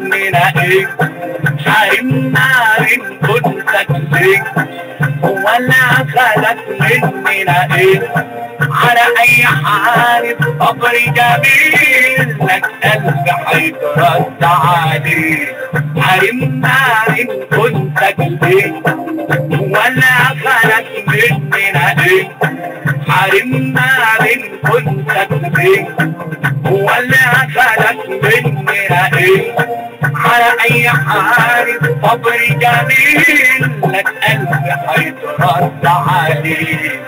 مننا إيه حرمنا من كنتك ليه اللي اخدك مننا إيه على اي حال صبر جميل لك قلب هيترد عليه حرمنا من كنتك ليه ولا خلق مننا إيه حرمنا من كنتك ليه ولا خلق مننا إيه على أي حال صبر جميل لك قلب هيترد عليه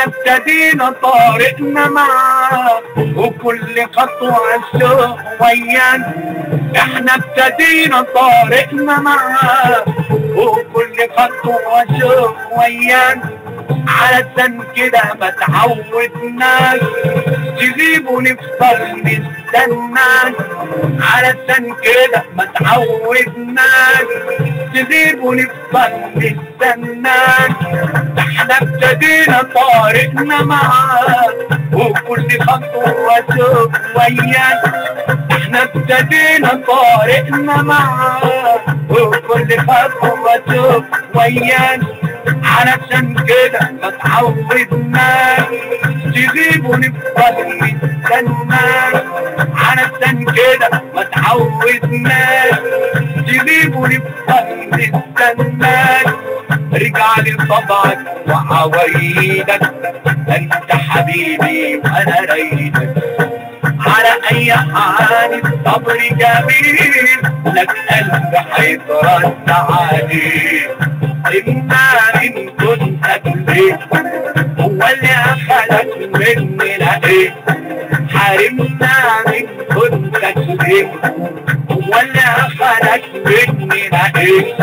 إحنا ابتدينا طريقنا وكل خطوة الشوق ويانا إحنا ابتدينا طريقنا معاك وكل خطوة شوق ويانا علشان كده ما تعودناش. تغيب ونفضل نستناك علشان كده ما تعودناش. تغيب ونفضل نستناك إحنا ابتدينا طريقنا معاك وكل خطوة وياك إحنا ابتدينا طريقنا معاك وكل خطوة وياك علشان كده ما تعودناش تغيب ونفضل نستناك علشان كده ما تعودناش تغيب ونفضل نستناك رجع لي طبعك وعوايدك أنت حبيبي وأنا ريدك على أي حال الصبر جميل. لك قلب هيترد عليه إنا إن كنت ليه هو اللي أخذك مننا إيه حرمنا من كنت ليه هو اللي مننا إيه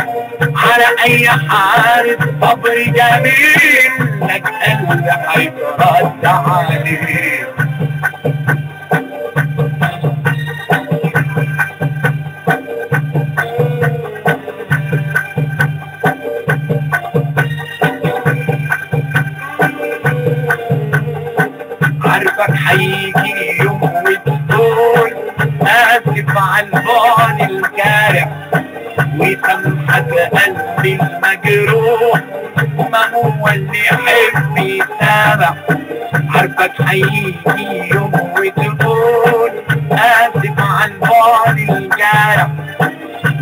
على أي حال الصبر جميل لك قلب هيترد عليه عارفك هيجي على البعد الجارح وسامحك قلبي المجروح. ما هو اللي يحب يسامح عارفك هيجي يوم وتقول. اسف على البعد الجارح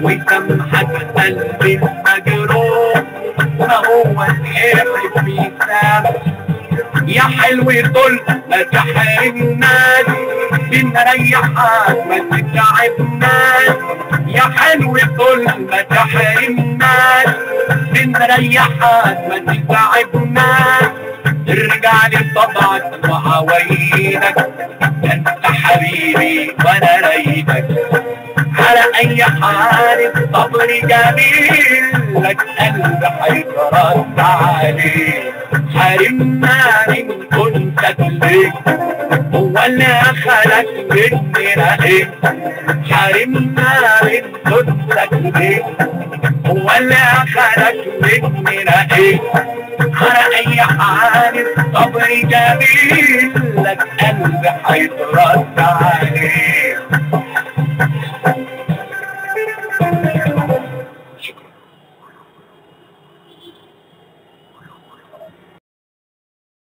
وسامحك قلبي المجروح. ما هو اللي يحب يسامح يا حلو طول ما تحرمناش بنريحك ما تتعبناش يا حلو طول ما تحرمناش بنريحك ما تتعبناش ارجع لي طبعك وعوايدك أنت حبيبي وأنا ريدك على أي حال الصبر جميل لك قلب هيترد عليه حرمنا من كنتك ليه اللي اخذك مننا إيه حرمنا من كنتك ليه اللي اخذك مننا إيه على اي حال الصبر جميل لك قلب هيترد عليه.